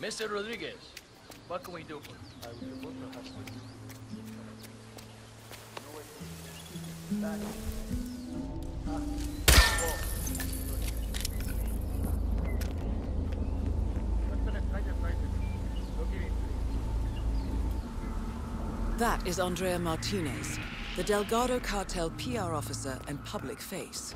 Mr. Rodriguez, what can we do for you? That is Andrea Martinez, the Delgado cartel PR officer and public face.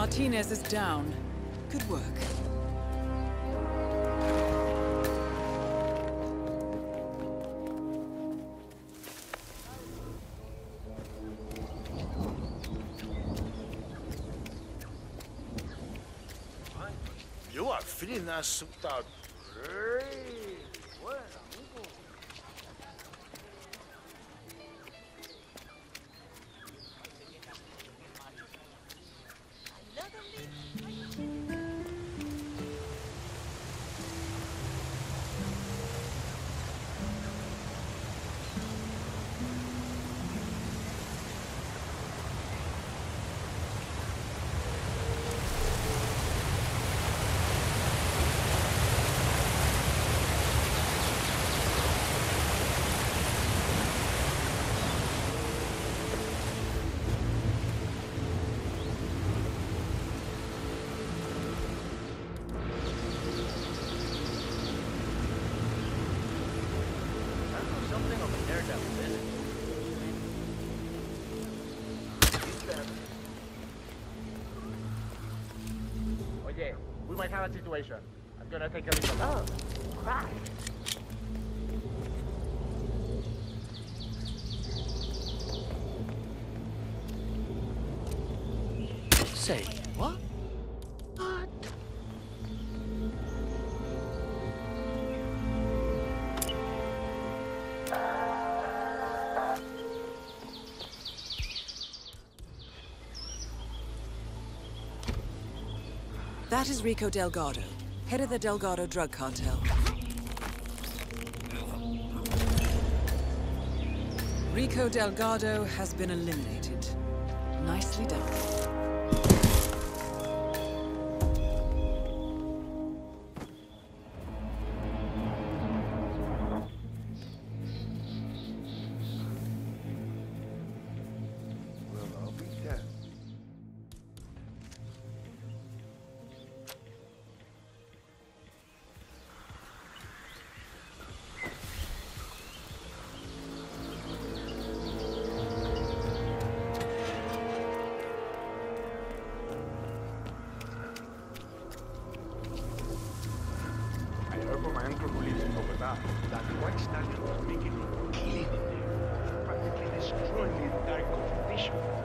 Martinez is down. Good work. You are feeling that souped out great. We might have a situation. I'm gonna take a look. Oh, crap. Say, what? Uh, That is Rico Delgado, head of the Delgado drug cartel. Rico Delgado has been eliminated. Nicely done. Competition.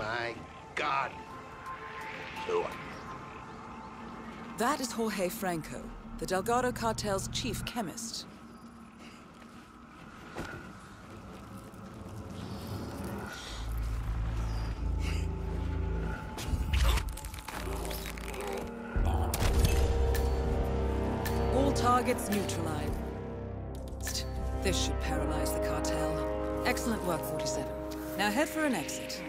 My God. Tua. Uh, that is Jorge Franco, the Delgado cartel's chief chemist. All targets neutralized. This should paralyze the cartel. Excellent work, 47. Now head for an exit.